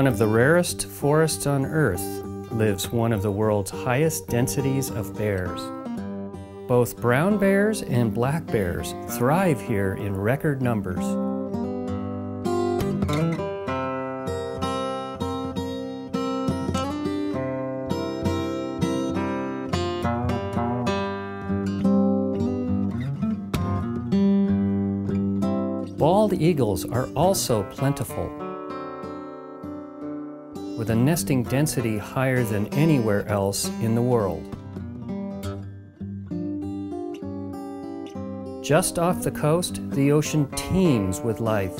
One of the rarest forests on Earth lives one of the world's highest densities of bears. Both brown bears and black bears thrive here in record numbers. Bald eagles are also plentiful, with a nesting density higher than anywhere else in the world. Just off the coast, the ocean teems with life.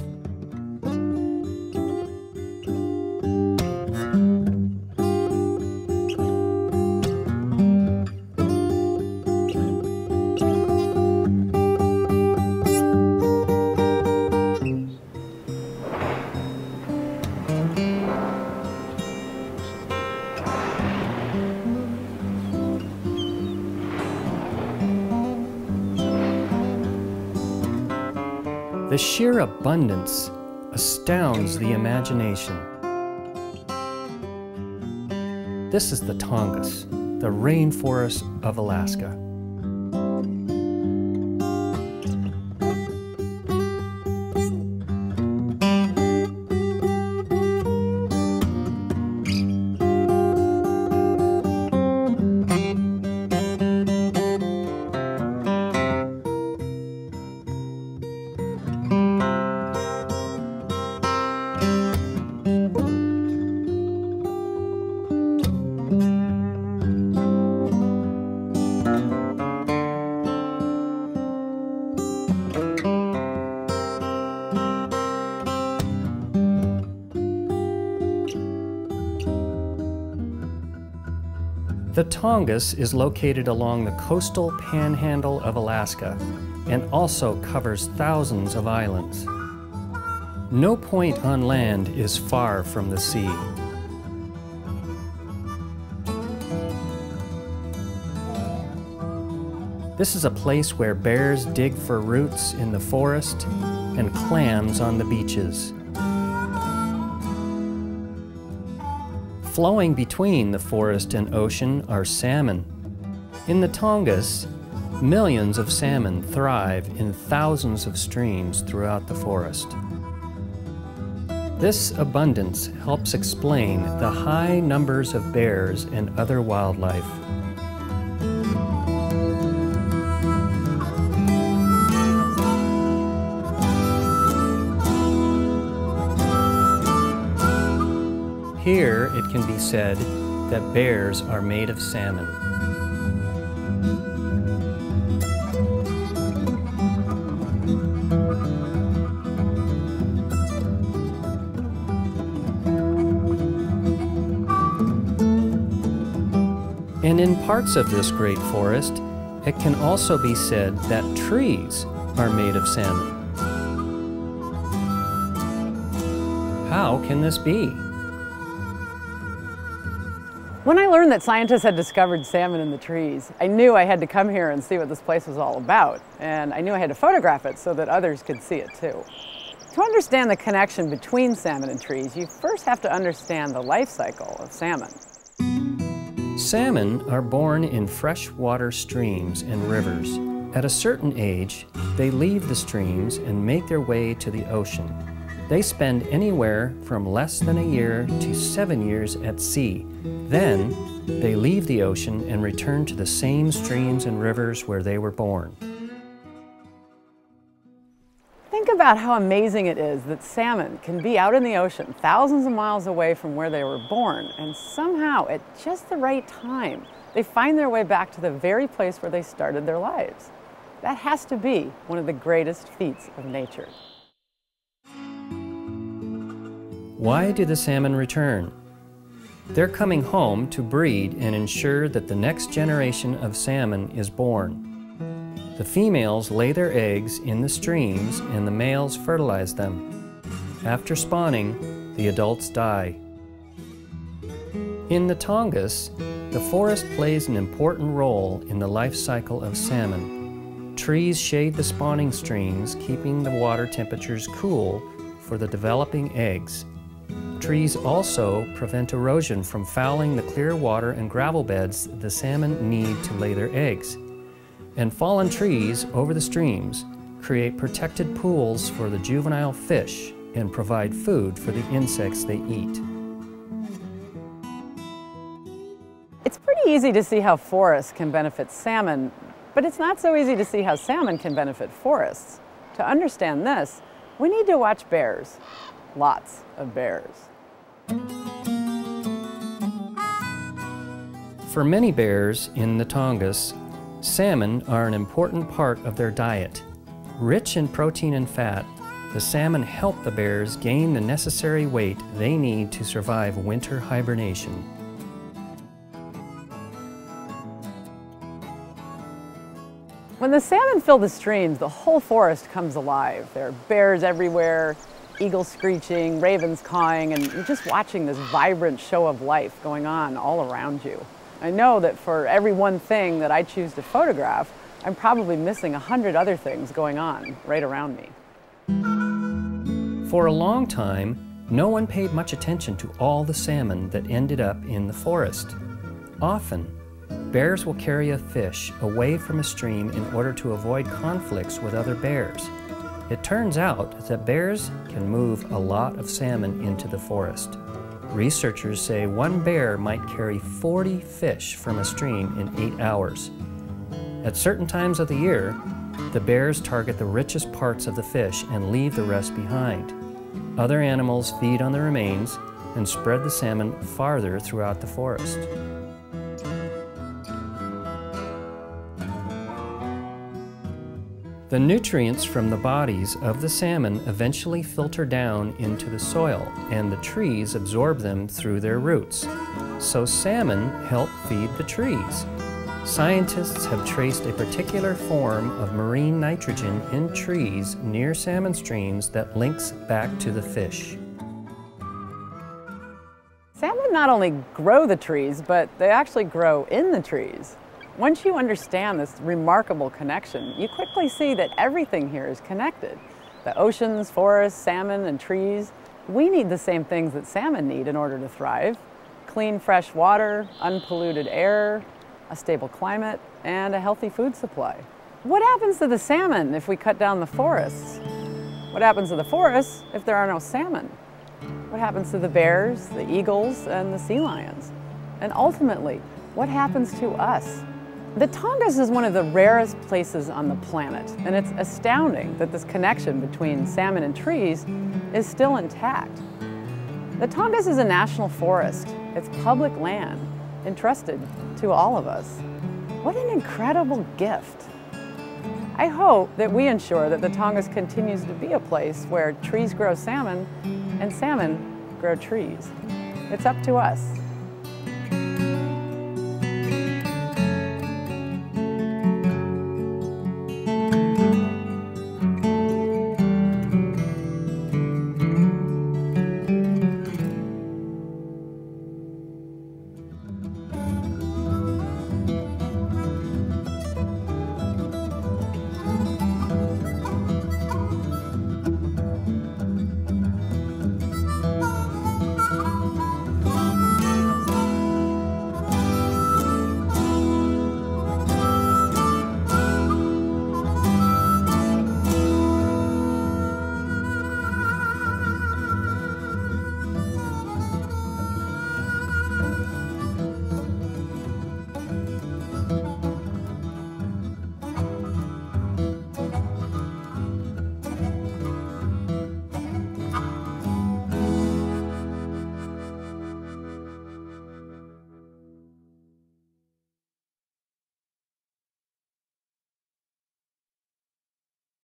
The sheer abundance astounds the imagination. This is the Tongass, the rainforest of Alaska. The Tongass is located along the coastal panhandle of Alaska and also covers thousands of islands. No point on land is far from the sea. This is a place where bears dig for roots in the forest and clams on the beaches. Flowing between the forest and ocean are salmon. In the Tongass, millions of salmon thrive in thousands of streams throughout the forest. This abundance helps explain the high numbers of bears and other wildlife. It can be said that bears are made of salmon. And in parts of this great forest, it can also be said that trees are made of salmon. How can this be? When I learned that scientists had discovered salmon in the trees, I knew I had to come here and see what this place was all about. And I knew I had to photograph it so that others could see it too. To understand the connection between salmon and trees, you first have to understand the life cycle of salmon. Salmon are born in freshwater streams and rivers. At a certain age, they leave the streams and make their way to the ocean. They spend anywhere from less than a year to seven years at sea. Then, they leave the ocean and return to the same streams and rivers where they were born. Think about how amazing it is that salmon can be out in the ocean, thousands of miles away from where they were born, and somehow, at just the right time, they find their way back to the very place where they started their lives. That has to be one of the greatest feats of nature. Why do the salmon return? They're coming home to breed and ensure that the next generation of salmon is born. The females lay their eggs in the streams and the males fertilize them. After spawning, the adults die. In the Tongass, the forest plays an important role in the life cycle of salmon. Trees shade the spawning streams, keeping the water temperatures cool for the developing eggs Trees also prevent erosion from fouling the clear water and gravel beds the salmon need to lay their eggs. And fallen trees over the streams create protected pools for the juvenile fish and provide food for the insects they eat. It's pretty easy to see how forests can benefit salmon, but it's not so easy to see how salmon can benefit forests. To understand this, we need to watch bears. Lots of bears. For many bears in the Tongass, salmon are an important part of their diet. Rich in protein and fat, the salmon help the bears gain the necessary weight they need to survive winter hibernation. When the salmon fill the streams, the whole forest comes alive. There are bears everywhere, eagles screeching, ravens cawing, and just watching this vibrant show of life going on all around you. I know that for every one thing that I choose to photograph, I'm probably missing a hundred other things going on right around me. For a long time, no one paid much attention to all the salmon that ended up in the forest. Often, bears will carry a fish away from a stream in order to avoid conflicts with other bears. It turns out that bears can move a lot of salmon into the forest. Researchers say one bear might carry 40 fish from a stream in eight hours. At certain times of the year, the bears target the richest parts of the fish and leave the rest behind. Other animals feed on the remains and spread the salmon farther throughout the forest. The nutrients from the bodies of the salmon eventually filter down into the soil, and the trees absorb them through their roots. So salmon help feed the trees. Scientists have traced a particular form of marine nitrogen in trees near salmon streams that links back to the fish. Salmon not only grow the trees, but they actually grow in the trees. Once you understand this remarkable connection, you quickly see that everything here is connected. The oceans, forests, salmon, and trees, we need the same things that salmon need in order to thrive. Clean, fresh water, unpolluted air, a stable climate, and a healthy food supply. What happens to the salmon if we cut down the forests? What happens to the forests if there are no salmon? What happens to the bears, the eagles, and the sea lions? And ultimately, what happens to us? The Tongass is one of the rarest places on the planet, and it's astounding that this connection between salmon and trees is still intact. The Tongass is a national forest. It's public land, entrusted to all of us. What an incredible gift. I hope that we ensure that the Tongass continues to be a place where trees grow salmon and salmon grow trees. It's up to us.